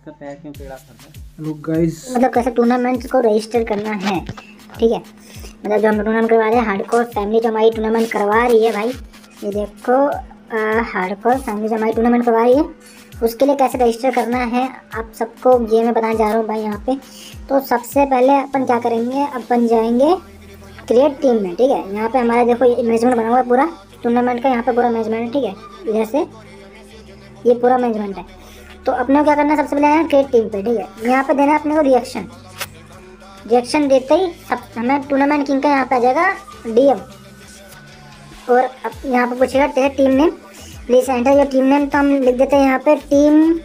इसका पैर क्यों टेढ़ा कर रहा है? हेलो गाइस मतलब कैसे टूर्नामेंट को रजिस्टर करना है? ठीक है? मतलब जो हम टूर्नामेंट करवा रहे हैं हार्डकोर फैमिली जो हमारी टूर्नामेंट करवा रही है भाई ये देखो हार्डकोर फैमिली जो हमारी टूर्नामेंट करवा रही है उसके लिए कैसे रजिस्टर करना है? आप सबको ये मैं बताने जा रहा हूँ भाई यहाँ पे। तो सबसे पहले अपन क्या करेंगे? अपन जाएँगे क्रिएट टीम में ठीक है? यहाँ पे हमारा देखो ये मैनेजमेंट बना हुआ है पूरा। टूर्नामेंट का यहाँ पे पूरा मैनेजमेंट है ठीक है? इधर से। ये पूरा मैनेजमेंट है। तो अपने क्या करना है? सबसे पहले आना क्रिएट टीम पे, ठीक है? यहाँ पे देना है अपने को रिएक्शन रिएक्शन देते ही सब, हमें टूर्नामेंट किंग का यहाँ पे आ जाएगा डीएम और अब यहाँ पे पूछेगा, तेरे team name please enter your team name तो हम लिख देते हैं यहाँ पे टीम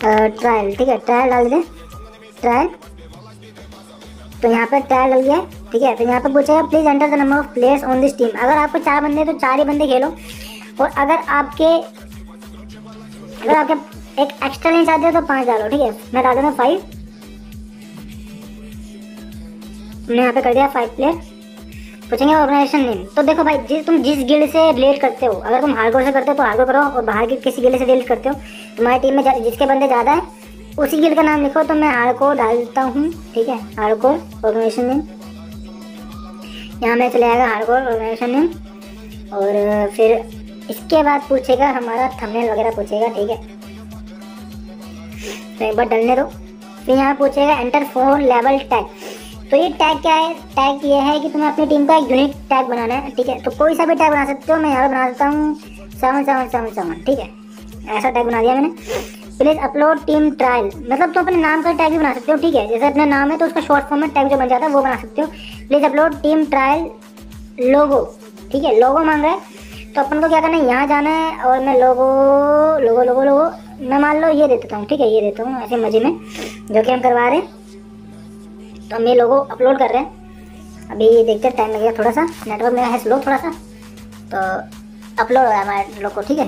ट्रायल ठीक है? ट्रायल डाल दें ट्रायल तो यहाँ पे ट्रायल डल गया ठीक है? तो यहाँ पे पूछेगा please enter the number of players on this team अगर आपको चार बंदे तो चार ही बंदे खेलो। और अगर आपके अगर आपके एक एक्स्ट्रा नहीं चाहते हो तो पाँच डालो, ठीक है? मैं डाल दूँगा फाइव हमने यहाँ पे कर दिया फाइव प्लेयर पूछेंगे ऑर्गेनाइजेशन नेम तो देखो भाई, जिस, तुम जिस गिल्ड से रिलेट करते हो, अगर तुम हार्डकोर से करते हो तो हार्डकोर करो और बाहर के किसी गिल्ड से रिलेट करते हो। तुम्हारी टीम में जिसके बंदे ज़्यादा है, उसी गिल्ड का नाम लिखो तो मैं हार्डकोर डालता हूँ, ठीक है? हार्डकोर ऑर्गेनाइजेशन नेम यहाँ में चले आएगा हार्डकोर ऑर्गेनाइजेशन नेम और फिर इसके बाद पूछेगा, हमारा थंबनेल वगैरह पूछेगा, ठीक है? तो एक बार डलने दो। फिर यहाँ पूछेगा एंटर फोर लेवल टैग तो ये टैग क्या है? टैग ये है कि तुम्हें अपनी टीम का एक यूनिक टैग बनाना है, ठीक है? तो कोई सा भी टैग बना सकते हो, मैं यहाँ पे बना देता हूँ। सेवन सेवन सेवन सेवन ठीक है? ऐसा टैग बना दिया मैंने। प्लीज़ अपलोड टीम ट्रायल मतलब तुम अपने नाम का टैग भी बना सकते हो, ठीक है? जैसे अपना नाम है तो उसका शॉर्ट फॉर्म में टैग जो बन जाता है, वो बना सकते हो। Please upload team trial logo ठीक है? लोगो मांग रहा है। तो अपन को क्या करना है? यहाँ जाना है और मैं लोगो लोगो लोगो लोगो मैं मान लो ये दे देता हूँ, ठीक है, ये देता हूँ ऐसे मज़े में, जो कि हम करवा रहे हैं। तो हम ये लोगो अपलोड कर रहे हैं। अभी ये देखते हैं टाइम लगेगा थोड़ा सा। नेटवर्क मेरा है स्लो थोड़ा सा। तो अपलोड हो रहा है हमारे लोग को, ठीक है?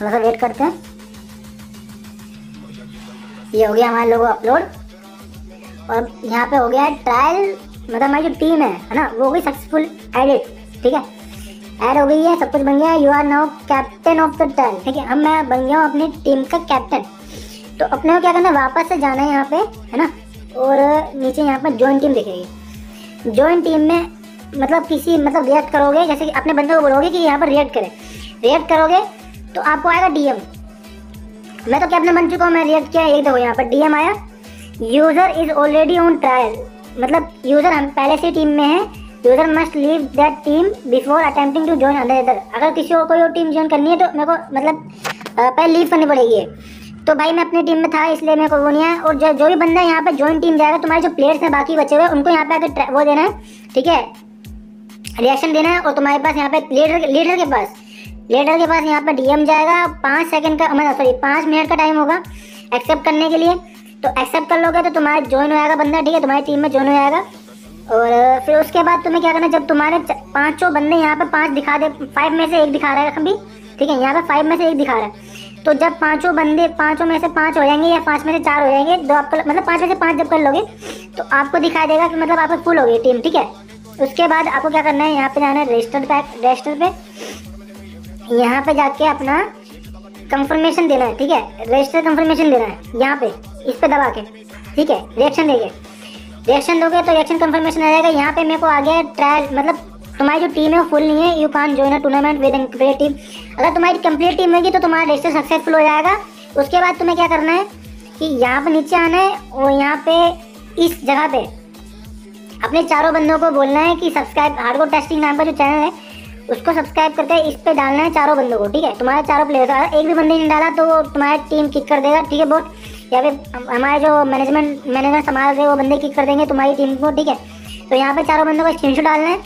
थोड़ा सा वेट करते हैं। ये हो गया हमारे लोगो अपलोड और यहाँ पे हो गया है ट्रायल मतलब हमारी जो टीम है है ना, वो हो गई सक्सेसफुल एडिट ठीक है? ऐड हो गई है, सब कुछ बन गया you are now captain of the trial ठीक है, अब मैं बन गया हूँ अपनी टीम का कैप्टन तो अपने को क्या करना है? वापस से जाना है यहाँ पे, है ना? और नीचे यहाँ पर ज्वाइन टीम दिखेगी। ज्वाइन टीम में मतलब किसी मतलब रिएक्ट करोगे, जैसे कि अपने बंदे को बोलोगे कि यहाँ पर रिएक्ट करे। रिएक्ट करोगे तो आपको आएगा डीएम मैं तो कैप्टन बन चुका हूँ, मैं रिएक्ट किया एक देखो यहाँ पर डीएम आया। User is already on trial मतलब यूज़र हम पहले से टीम में है। User must leave that team before attempting to join other अगर किसी को कोई और टीम ज्वाइन करनी है तो मेरे को मतलब पहले लीव करनी पड़ेगी तो भाई मैं अपनी टीम में था, इसलिए मेरे को वो नहीं है। और जो जो भी बंदा यहाँ पे ज्वाइन टीम जाएगा तुम्हारे जो प्लेयर्स हैं, बाकी बचे हुए, उनको यहाँ पे आकर वो देना है, ठीक है? रिएक्शन देना है, और तुम्हारे पास यहाँ पे लीडर लीडर के पास लीडर के पास यहाँ पे डीएम जाएगा, पाँच सेकंड का मतलब सॉरी पाँच मिनट का टाइम होगा एक्सेप्ट करने के लिए। तो एक्सेप्ट कर लोगे तो तुम्हारा ज्वाइन हो जाएगा बंदा, ठीक है? तुम्हारी टीम में ज्वाइन हो जाएगा। और फिर उसके बाद तुम्हें क्या करना जब तुम्हारे पाँचों बंदे यहाँ पे पाँच दिखा दे फाइव में से एक दिखा रहा है अभी, ठीक है, यहाँ पे फाइव में से एक दिखा रहा है। तो जब पाँचों बंदे पाँचों में से पाँच हो जाएँगे या पाँच में से चार हो जाएँगे, दो आपको मतलब पाँच में से पाँच जब कर लोगे तो आपको दिखाई देगा कि मतलब आपको फुल हो गई टीम ठीक है। उसके बाद आपको क्या करना है, यहाँ पे जाना है रजिस्टर पैक रजिस्टर पे। यहाँ पे जाके अपना कंफर्मेशन देना है, ठीक है रजिस्टर कंफर्मेशन देना है, यहाँ पे, इस पे दबा के, ठीक है रिएक्शन देंगे रिएक्शन दोगे तो रिएक्शन कंफर्मेशन आ जाएगा। यहाँ पे मेरे को आ गया ट्रायल मतलब तुम्हारी जो टीम है फुल नहीं है। You can join a tournament with complete team अगर तुम्हारी कंप्लीट टीम होगी तो तुम्हारा रजिस्टर सक्सेसफुल हो जाएगा। उसके बाद तुम्हें क्या करना है कि यहाँ पे नीचे आना है और यहाँ पे इस जगह पे अपने चारों बंदों को बोलना है कि सब्सक्राइब हार्डकोर टेस्टिंग नाम का जो चैनल है, उसको सब्सक्राइब करके इस पे डालना है चारों बंदों को, ठीक है? तुम्हारे चारों प्लेयर अगर एक भी बंदे ने डाला तो तुम्हारी टीम किक कर देगा, ठीक है बोट या फिर हम- हमारे जो मैनेजमेंट मैनेजर संभाल रहे वो बंदे किक कर देंगे तुम्हारी टीम को, ठीक है? तो यहाँ पे चारों बंदों को स्क्रीनशॉट डालना है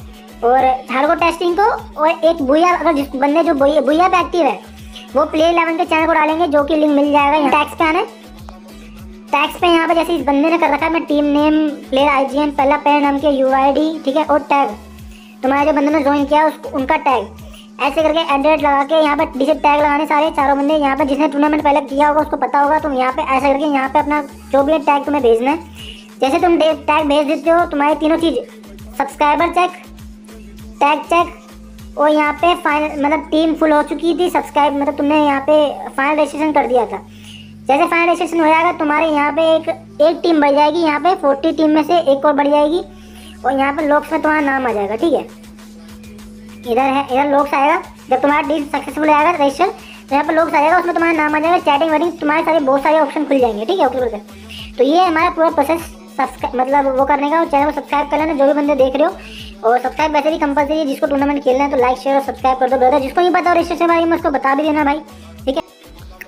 और हार्डकोर टेस्टिंग को और एक बुया अगर जिस बंदे जो बुया पे एक्टिव है, वो प्ले इलेवन के चैनल को डालेंगे, जो कि लिंक मिल जाएगा यहाँ। टैक्स पे आना है। टैक्स पे यहाँ पे जैसे इस बंदे ने कर रखा है मैं टीम नेम प्लेयर आईजीएन पहला प्लेयर नाम के यू आई डी ठीक है, और टैग तुम्हारे जो बंदे ने ज्वाइन किया उस उनका टैग ऐसे करके एड्रेट लगा के यहाँ पे डीजे टैग लगाने सारे चारों बंदे यहाँ पे जिसने टूर्नामेंट पहले किया होगा उसको पता होगा। तुम यहाँ पे ऐसे करके यहाँ पे अपना जो भी टैग तुम्हें भेजना है। जैसे तुम टैग भेज देते हो, तुम्हारी तीनों चीज़ सब्सक्राइबर चेक टैग चेक और यहाँ पे फाइनल मतलब टीम फुल हो चुकी थी सब्सक्राइब मतलब तुमने यहाँ पे फाइनल रजिस्ट्रेशन कर दिया था। जैसे फाइनल रजिस्ट्रेशन हो जाएगा, तुम्हारे यहाँ पे एक एक टीम बढ़ जाएगी, यहाँ पे फोर्टी टीम में से एक और बढ़ जाएगी, और यहाँ पे लोक्स में तुम्हारा नाम आ जाएगा, ठीक है? इधर है, इधर लोग आएगा। जब तुम्हारा डील सक्सेसफुल आएगा रजिस्टर तो यहाँ पर लोग आएगा, उसमें तुम्हारा नाम आ जाएगा चैटिंग वैटिंग तुम्हारे सारे बहुत सारे ऑप्शन खुल जाएँगे, ठीक है ओके तो ये हमारा पूरा प्रोसेस सब्सक्राइब मतलब वो करने का चैनल को सब्सक्राइब कर लेना, जो भी बंदे देख रहे हो। और सब्सक्राइब वैसे भी कंपलसरी है, जिसको टूर्नामेंट खेलना है तो लाइक शेयर और सब्सक्राइब कर दो ब्रदर जिसको नहीं पता रजिस्ट्रेशन बारे में उसको बता भी देना, भाई।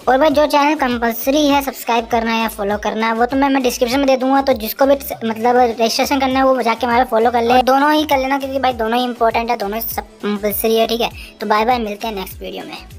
और भाई, जो चैनल कंपलसरी है सब्सक्राइब करना या फॉलो करना, वो तो मैं मैं डिस्क्रिप्शन में दे दूँगा तो जिसको भी मतलब रजिस्ट्रेशन करना है, वो जाके हमारे फॉलो कर ले। दोनों ही कर लेना, क्योंकि भाई, दोनों ही इंपॉर्टेंट है, दोनों ही सब कंपलसरी है, ठीक है? तो बाय बाय मिलते हैं नेक्स्ट वीडियो में।